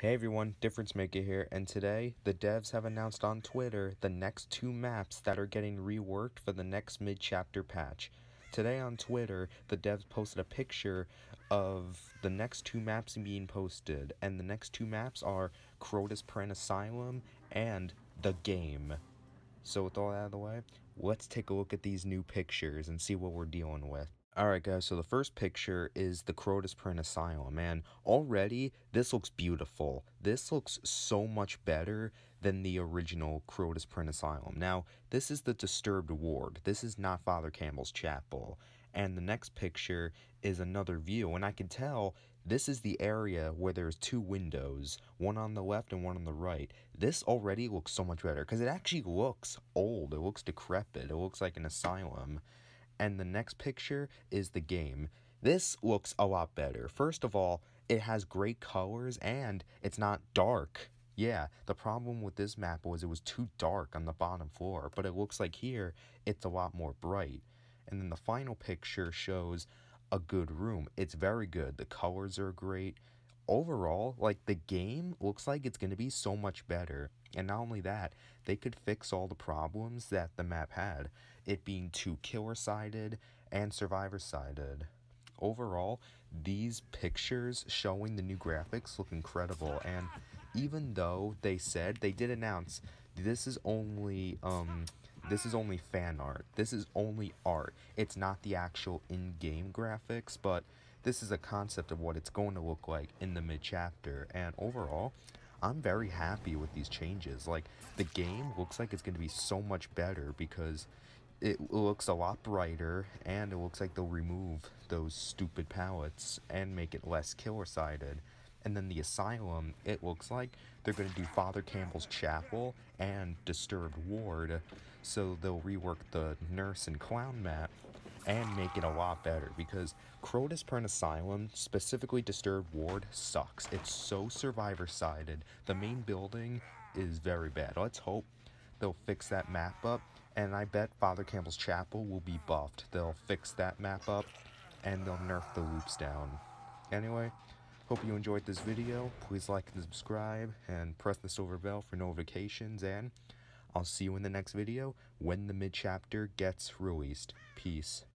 Hey everyone, Difference Maker here, and today the devs have announced on Twitter the next two maps that are getting reworked for the next mid-chapter patch. Today on Twitter, the devs posted a picture of the next two maps being posted, and the next two maps are Crotus Prenn Asylum and The Game. So with all that out of the way, let's take a look at these new pictures and see what we're dealing with. Alright guys, so the first picture is the Crotus Prenn Asylum, and already this looks beautiful. This looks so much better than the original Crotus Prenn Asylum. Now, this is the Disturbed Ward. This is not Father Campbell's Chapel. And the next picture is another view, and I can tell this is the area where there's two windows, one on the left and one on the right. This already looks so much better, because it actually looks old. It looks decrepit. It looks like an asylum and the next picture is the game. This looks a lot better. First of all, it has great colors and it's not dark. Yeah, the problem with this map was it was too dark on the bottom floor, but it looks like here it's a lot more bright. And then the final picture shows a good room. It's very good. The colors are great. Overall, like the game looks like it's going to be so much better. And not only that, they could fix all the problems that the map had, it being too killer sided and survivor sided. Overall, these pictures showing the new graphics look incredible, and even though they said they did announce this is only um this is only fan art. This is only art. It's not the actual in-game graphics, but this is a concept of what it's going to look like in the mid chapter. And overall, I'm very happy with these changes. Like, the game looks like it's going to be so much better because it looks a lot brighter and it looks like they'll remove those stupid pallets and make it less killer sided. And then the asylum, it looks like they're going to do Father Campbell's Chapel and Disturbed Ward. So they'll rework the nurse and clown map and make it a lot better because Crotus Prenn Asylum, specifically Disturbed Ward, sucks. It's so survivor sided. The main building is very bad. Let's hope they'll fix that map up. And I bet Father Campbell's Chapel will be buffed. They'll fix that map up and they'll nerf the loops down. Anyway, Hope you enjoyed this video. Please like and subscribe and press the silver bell for notifications and I'll see you in the next video when the mid chapter gets released. Peace.